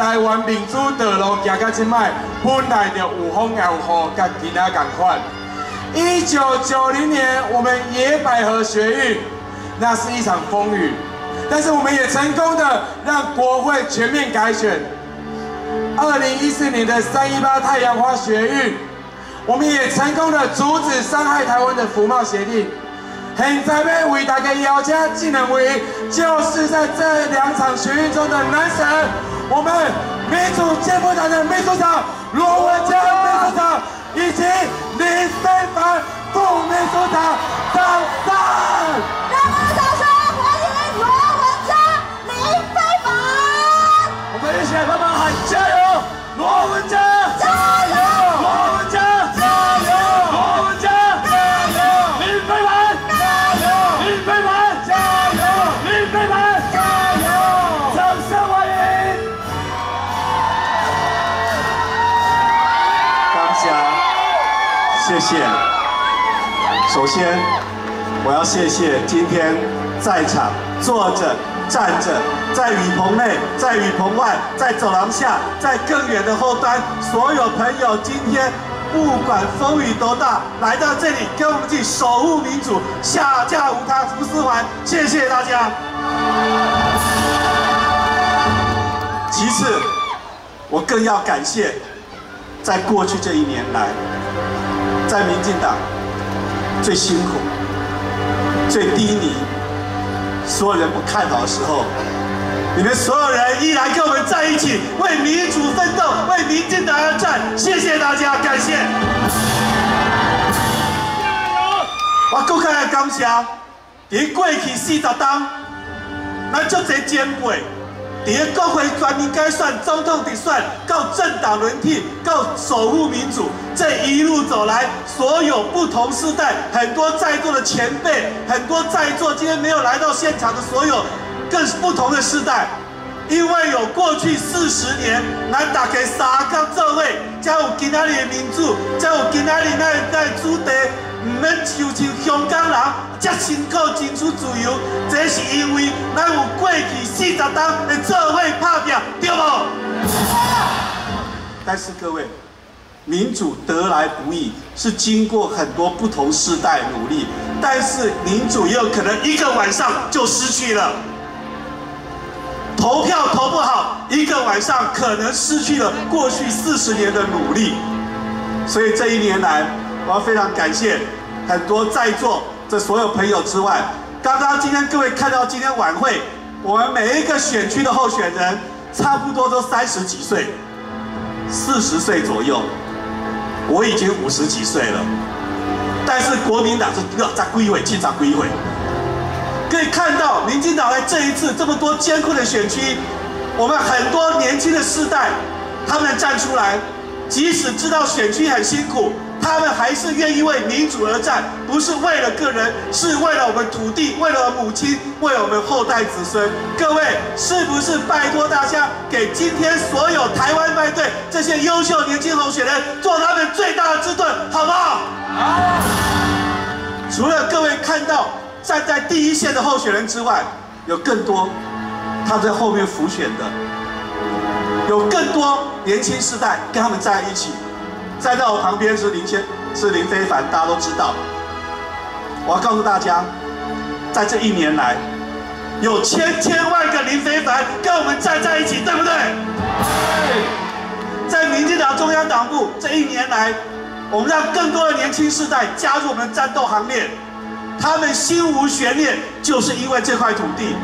台湾民主道路行到即摆，本来就有风有雨，甲其他共款。一九九零年，我们野百合学运，那是一场风雨，但是我们也成功的让国会全面改选。二零一四年的三一八太阳花学运，我们也成功的阻止伤害台湾的服贸协定。现在要为大家邀请技能位，就是在这两场巡演中的男神，我们民主建国党的秘书长罗文江秘书长。以及李非凡副秘书长掌声，谢谢。首先，我要谢谢今天在场坐着、站着，在雨棚内、在雨棚外、在走廊下、在更远的后端，所有朋友，今天不管风雨多大，来到这里跟我们一起守护民主，下架无他福斯环，谢谢大家。其次，我更要感谢，在过去这一年来。在民进党最辛苦、最低迷、所有人不看好的时候，你们所有人依然跟我们在一起，为民主奋斗，为民进党而战。谢谢大家，感谢。加油！我更加感谢，伫过去四十当，咱足侪前辈。第一国会全民改选、总统直选，到政党轮替，到守护民主，这一路走来，所有不同时代，很多在座的前辈，很多在座今天没有来到现场的所有，更是不同的时代，因为有过去四十年，咱大家三角座位，才有今仔日的民主，才有今仔日咱在主题。唔免像像香港人这辛苦争取自由，这是因为咱有过去四十当的做伙拍拼，对不？但是各位，民主得来不易，是经过很多不同世代努力，但是民主又可能一个晚上就失去了。投票投不好，一个晚上可能失去了过去四十年的努力。所以这一年来。我要非常感谢很多在座的所有朋友之外，刚刚今天各位看到今天晚会，我们每一个选区的候选人差不多都三十几岁，四十岁左右，我已经五十几岁了，但是国民党是要在归位，进场归位。可以看到，民进党在这一次这么多艰苦的选区，我们很多年轻的世代，他们站出来，即使知道选区很辛苦。他们还是愿意为民主而战，不是为了个人，是为了我们土地，为了母亲，为了我们后代子孙。各位，是不是拜托大家给今天所有台湾派对这些优秀年轻候选人做他们最大的支盾，好不好？好。除了各位看到站在第一线的候选人之外，有更多他在后面辅选的，有更多年轻世代跟他们在一起。站在我旁边是林千，是林非凡，大家都知道。我要告诉大家，在这一年来，有千千万个林非凡跟我们站在一起，对不对？在民进党中央党部这一年来，我们让更多的年轻世代加入我们的战斗行列，他们心无悬念，就是因为这块土地。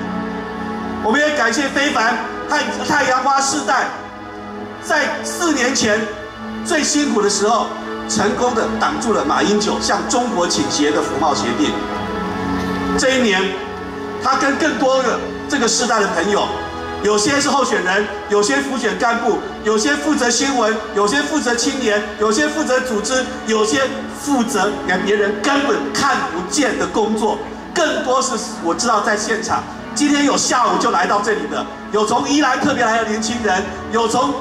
我们也感谢非凡太太阳花世代，在四年前。最辛苦的时候，成功的挡住了马英九向中国倾斜的服贸协定。这一年，他跟更多的这个世代的朋友，有些是候选人，有些辅选干部，有些负责新闻，有些负责青年，有些负责组织，有些负责连别人根本看不见的工作。更多是我知道在现场，今天有下午就来到这里的，有从宜兰特别来的年轻人，有从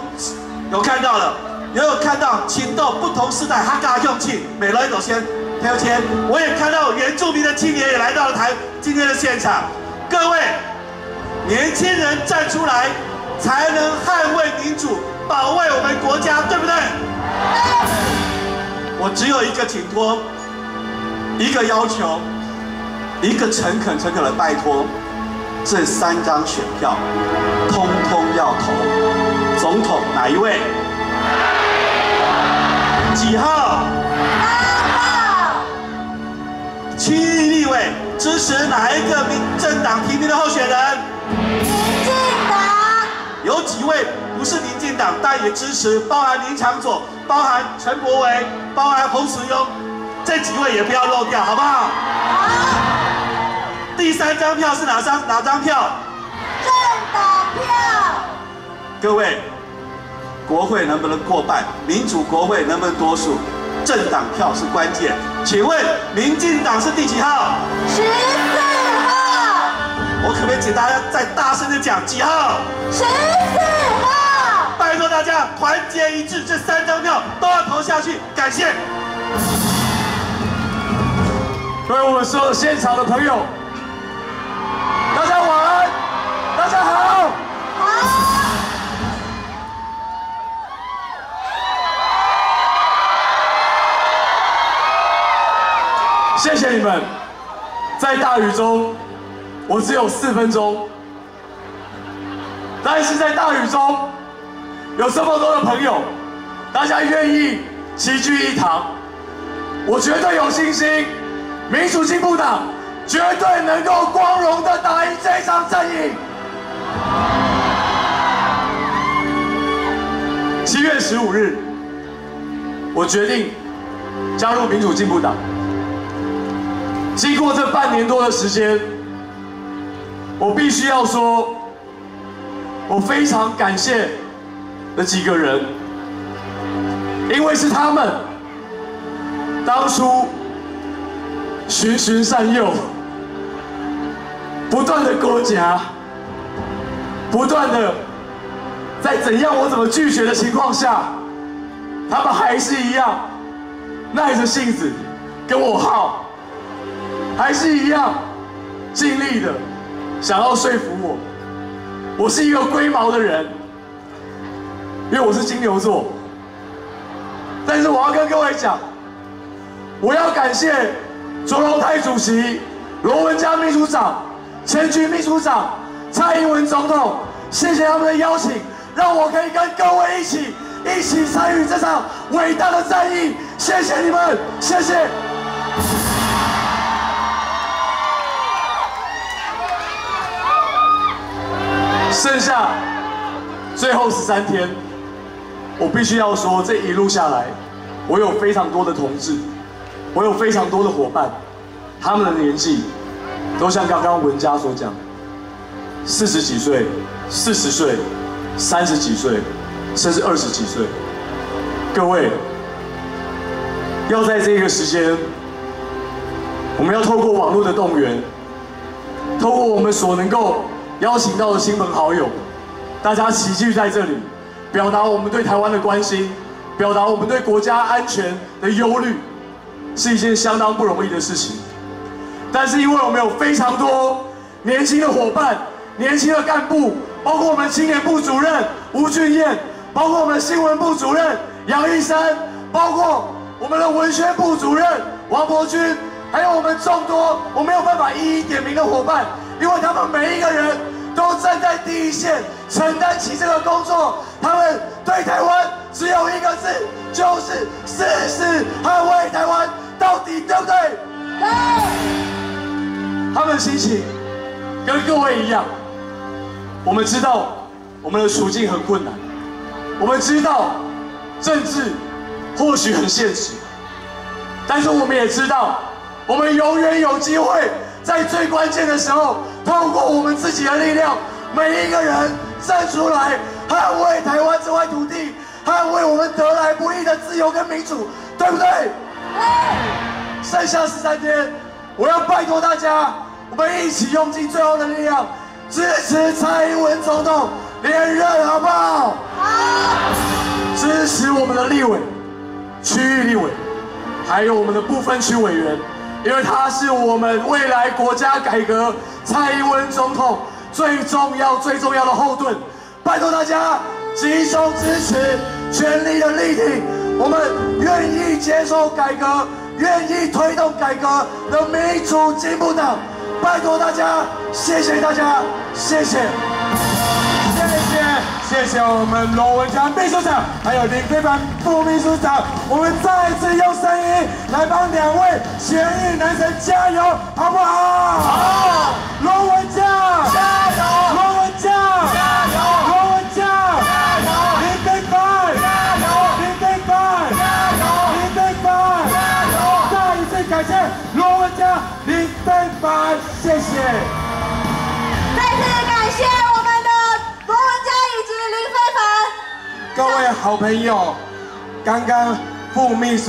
有看到了。也有看到请到不同时代哈嘎用气，美人首先标签，我也看到原住民的青年也来到了台今天的现场。各位年轻人站出来，才能捍卫民主，保卫我们国家，对不对？我只有一个请托，一个要求，一个诚恳诚恳的拜托，这三张选票，通通要投。总统哪一位？几号？区域立委支持哪一个民政党提名的候选人？民进党。有几位不是民进党，但也支持，包含林长佐，包含陈柏维，包含洪慈庸，这几位也不要漏掉，好不好？好。第三张票是哪张？哪张票？政党票。各位，国会能不能过半？民主国会能不能多数？政党票是关键。请问民进党是第几号？十四号。我可不可以请大家再大声的讲几号？十四号。拜托大家团结一致，这三张票都要投下去。感谢。各位我们所有现场的朋友，你们，在大雨中，我只有四分钟，但是在大雨中，有这么多的朋友，大家愿意齐聚一堂，我绝对有信心，民主进步党绝对能够光荣的打赢这场战役。七月十五日，我决定加入民主进步党。经过这半年多的时间，我必须要说，我非常感谢的几个人，因为是他们当初循循善诱，不断的勾夹，不断的在怎样我怎么拒绝的情况下，他们还是一样耐着性子跟我耗。还是一样，尽力的想要说服我。我是一个龟毛的人，因为我是金牛座。但是我要跟各位讲，我要感谢卓荣泰主席、罗文嘉秘书长、前局秘书长、蔡英文总统，谢谢他们的邀请，让我可以跟各位一起一起参与这场伟大的战役。谢谢你们，谢谢。剩下最后十三天，我必须要说，这一路下来，我有非常多的同志，我有非常多的伙伴，他们的年纪都像刚刚文佳所讲，四十几岁、四十岁、三十几岁，甚至二十几岁。各位，要在这个时间，我们要透过网络的动员，透过我们所能够。邀请到的亲朋好友，大家齐聚在这里，表达我们对台湾的关心，表达我们对国家安全的忧虑，是一件相当不容易的事情。但是因为我们有非常多年轻的伙伴、年轻的干部，包括我们青年部主任吴俊彦，包括我们新闻部主任杨医生，包括我们的文宣部主任王伯君，还有我们众多我没有办法一一点名的伙伴。因为他们每一个人都站在第一线，承担起这个工作。他们对台湾只有一个字，就是誓死捍卫台湾到底，对不对？对。他们的心情跟各位一样。我们知道我们的处境很困难，我们知道政治或许很现实，但是我们也知道，我们永远有机会。在最关键的时候，透过我们自己的力量，每一个人站出来，捍卫台湾这块土地，捍卫我们得来不易的自由跟民主，对不对？对。剩下十三天，我要拜托大家，我们一起用尽最后的力量，支持蔡英文总统连任，好不好？好。支持我们的立委、区域立委，还有我们的不分区委员。因为他是我们未来国家改革蔡英文总统最重要、最重要的后盾，拜托大家集中支持全力的力挺，我们愿意接受改革，愿意推动改革的民主进步党。拜托大家，谢谢大家，谢谢。谢，谢谢我们罗文佳秘书长，还有林非凡副秘书长，我们再次用声音来帮两位学运男神加油，好不好？好，罗文佳，加油！罗文佳，加油！罗文佳，加油！林非凡，加油！林非凡，加油！林非凡，加油！再一次感谢罗文佳、林非凡，谢谢。好朋友，刚刚副秘书。